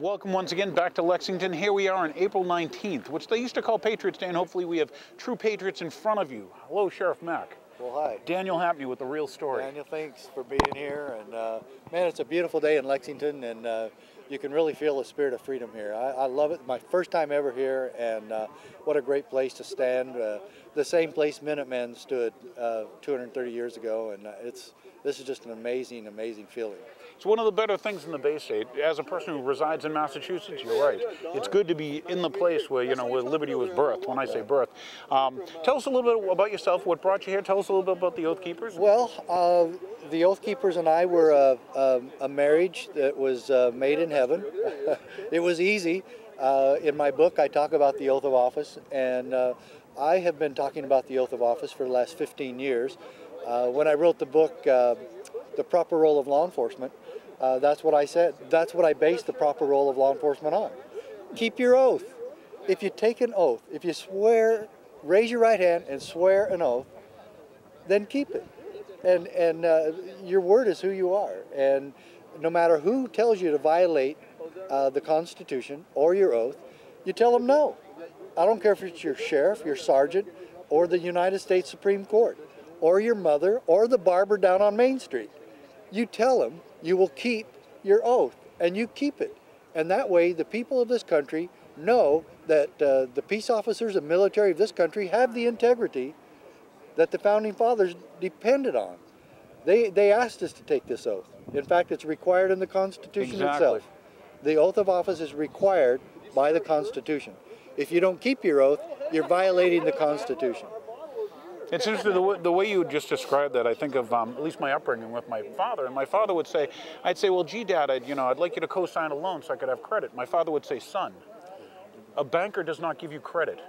Welcome once again back to Lexington. Here we are on April 19th, which they used to call Patriots Day, and hopefully we have true patriots in front of you. Hello, Sheriff Mack. Well, hi. Daniel Happney with the real story. Daniel, thanks for being here. And uh, man, it's a beautiful day in Lexington, and uh, you can really feel the spirit of freedom here. I, I love it. My first time ever here, and uh, what a great place to stand. Uh, the same place Minutemen stood uh, 230 years ago, and uh, it's this is just an amazing, amazing feeling. It's one of the better things in the Bay State. As a person who resides in Massachusetts, you're right. It's good to be in the place where, you know, where liberty was birthed, when I say birth. Um, tell us a little bit about yourself, what brought you here. Tell us a little bit about the Oath Keepers. Well, uh, the Oath Keepers and I were a, a, a marriage that was uh, made in heaven. it was easy. Uh, in my book, I talk about the oath of office, and uh, I have been talking about the oath of office for the last 15 years. Uh, when I wrote the book, uh, The Proper Role of Law Enforcement, uh, that's what I said. That's what I based the proper role of law enforcement on. Keep your oath. If you take an oath, if you swear, raise your right hand and swear an oath, then keep it. And, and uh, your word is who you are. And no matter who tells you to violate uh, the Constitution or your oath, you tell them no. I don't care if it's your sheriff, your sergeant, or the United States Supreme Court, or your mother, or the barber down on Main Street. You tell them you will keep your oath, and you keep it. And that way, the people of this country know that uh, the peace officers and military of this country have the integrity that the founding fathers depended on. They, they asked us to take this oath. In fact, it's required in the Constitution exactly. itself. The oath of office is required by the Constitution. If you don't keep your oath, you're violating the Constitution. It's interesting the way, the way you just described that. I think of um, at least my upbringing with my father, and my father would say, "I'd say, well, gee, Dad, I'd you know, I'd like you to co-sign a loan so I could have credit." My father would say, "Son, a banker does not give you credit.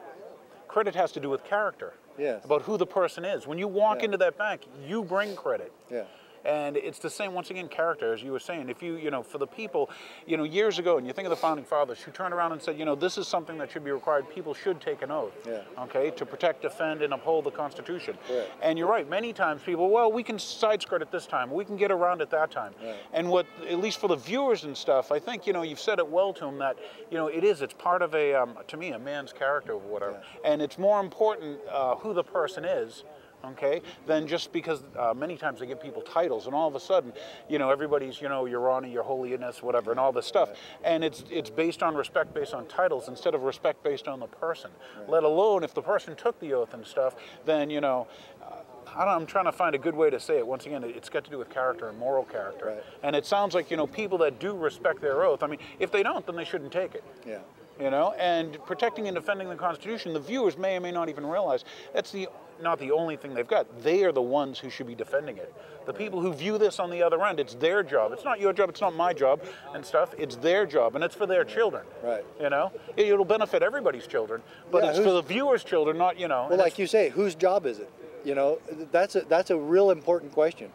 Credit has to do with character, Yes. about who the person is. When you walk Yeah. into that bank, you bring credit." Yeah. And it's the same, once again, character, as you were saying. If you, you know, for the people, you know, years ago, and you think of the founding fathers who turned around and said, you know, this is something that should be required. People should take an oath, Yeah. okay, to protect, defend, and uphold the Constitution. Correct. And you're right. Many times people, well, we can side skirt it this time. We can get around it that time. Right. And what, at least for the viewers and stuff, I think, you know, you've said it well to them that, you know, it is. It's part of a, um, to me, a man's character or whatever. And it's more important uh, who the person is okay, then just because uh, many times they give people titles, and all of a sudden, you know, everybody's, you know, Your Honor, Your Holiness, whatever, and all this stuff, and it's it's based on respect based on titles instead of respect based on the person. Let alone if the person took the oath and stuff, then you know. Uh, I don't, I'm trying to find a good way to say it. Once again, it- it's got to do with character and moral character. Right. And it sounds like, you know, people that do respect their oath, I mean, if they don't, then they shouldn't take it Yeah. You know and protecting and defending the constitution the viewers may or may not even realize that's the not the only thing they've got they are the ones who should be defending it the people who view this on the other end it's their job it's not your job it's not my job and stuff it's their job and it's for their children Right. you know it, it'll benefit everybody's children but Yeah, it's for the viewers children not you know Well, like you say, whose job is it? You know, that's a, that's a real important question.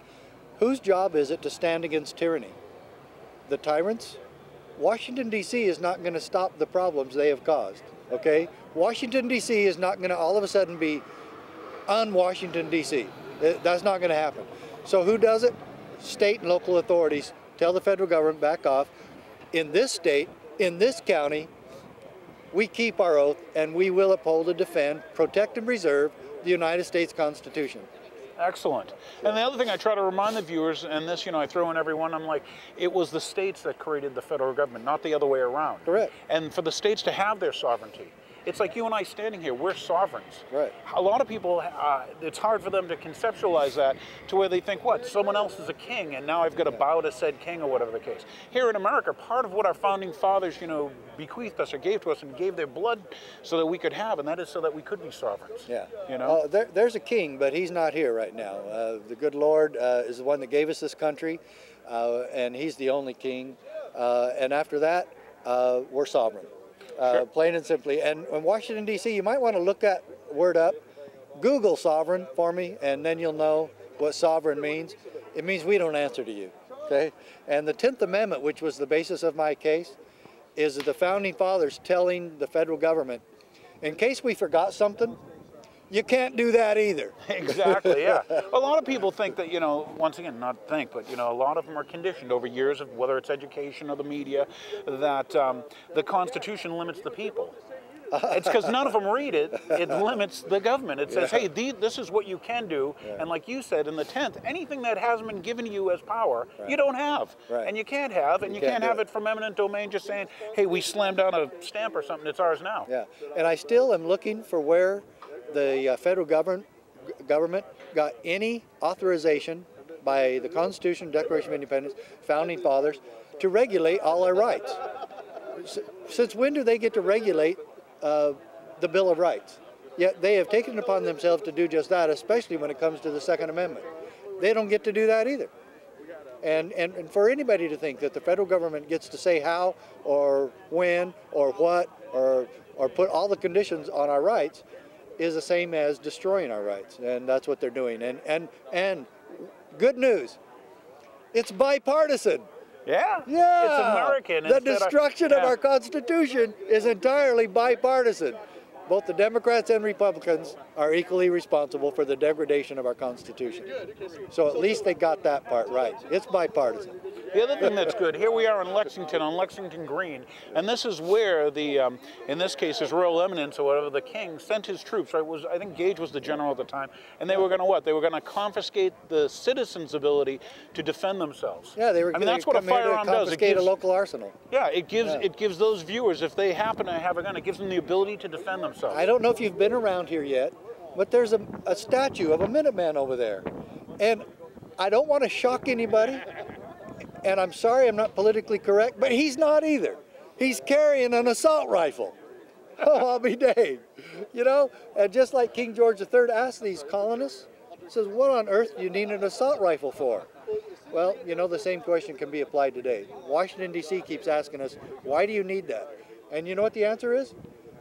Whose job is it to stand against tyranny? The tyrants? Washington, D.C. is not going to stop the problems they have caused, okay? Washington, D.C. is not going to all of a sudden be un-Washington, D.C. Uh, That's not going to happen. So who does it? State and local authorities tell the federal government back off. In this state, in this county, we keep our oath and we will uphold and defend, protect and preserve the United States Constitution. Excellent. And the other thing I try to remind the viewers, and this, you know, I throw in everyone, I'm like, it was the states that created the federal government, not the other way around. Correct. And for the states to have their sovereignty. It's like you and I standing here, we're sovereigns. Right. A lot of people, uh, it's hard for them to conceptualize that to where they think, what, someone else is a king and now I've got to bow to said king or whatever the case. Here in America, part of what our founding fathers, you know, bequeathed us or gave to us and gave their blood so that we could have, and that is so that we could be sovereigns. Yeah. You know? Uh, there, there's a king, but he's not here right now. Uh, the good Lord uh, is the one that gave us this country, uh, and he's the only king. Uh, and after that, uh, we're sovereign, uh, Sure. plain and simply. And in Washington, D.C., you might want to look that word up. Google sovereign for me, and then you'll know what sovereign means. It means we don't answer to you. Okay? And the 10th Amendment, which was the basis of my case, is the founding fathers telling the federal government, in case we forgot something, you can't do that either. exactly, yeah. a lot of people think that, you know, once again, not think, but, you know, a lot of them are conditioned over years of whether it's education or the media that um, the Constitution limits the people. it's because none of them read it. It limits the government. It says, Yeah. hey, the, this is what you can do. And like you said in the 10th, anything that hasn't been given to you as power, you don't have. Right. And you can't have. And you, can't can't, have it. it from eminent domain just saying, hey, we slammed down a stamp or something. It's ours now. Yeah, and I still am looking for where the uh, federal government government got any authorization by the Constitution, Declaration of Independence, founding fathers, to regulate all our rights. Since when do they get to regulate uh, the Bill of Rights? Yet they have taken it upon themselves to do just that, especially when it comes to the Second Amendment. They don't get to do that either. And, and, and for anybody to think that the federal government gets to say how or when or what or, or put all the conditions on our rights is the same as destroying our rights. And that's what they're doing. And, and, and good news, it's bipartisan. Yeah. Yeah. It's American. The instead of- destruction of our Constitution is entirely bipartisan. Both the Democrats and Republicans are equally responsible for the degradation of our Constitution. So at least they got that part right. It's bipartisan. The other thing that's good, here we are in Lexington on Lexington Green, and this is where the, um, in this case, His Royal Eminence or whatever, the King sent his troops. Right? Was I think Gage was the general at the time, and they were going to what? They were going to confiscate the citizens' ability to defend themselves. Yeah, they were. I mean, that's what a to firearm does. It confiscate gives, a local arsenal. yeah, it gives Yeah. it gives those viewers, if they happen to have a gun, it gives them the ability to defend themselves. I don't know if you've been around here yet, but there's a, a statue of a Minuteman over there. And I don't want to shock anybody, and I'm sorry I'm not politically correct, but he's not either. He's carrying an assault rifle. Oh, I'll be danged. You know, and just like King George III asked these colonists, he says, What on earth do you need an assault rifle for? Well, you know, the same question can be applied today. Washington, D.C. keeps asking us, Why do you need that? And you know what the answer is?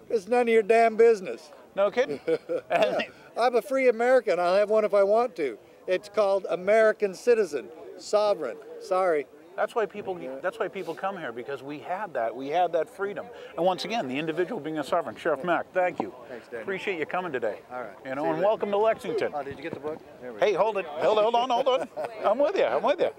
It's none of your damn business. No kidding. And- I'm a free American. I'll have one if I want to. It's called American citizen, sovereign. Sorry. That's why people. That's why people come here because we had that. We had that freedom. And once again, the individual being a sovereign. Sheriff Mack, thank you. Thanks, Danny. Appreciate you coming today. All right. You know, you and later. welcome to Lexington. Oh, did you get the book? There we Hey, hold it. Hold, hold on, hold on. I'm with you. I'm with you.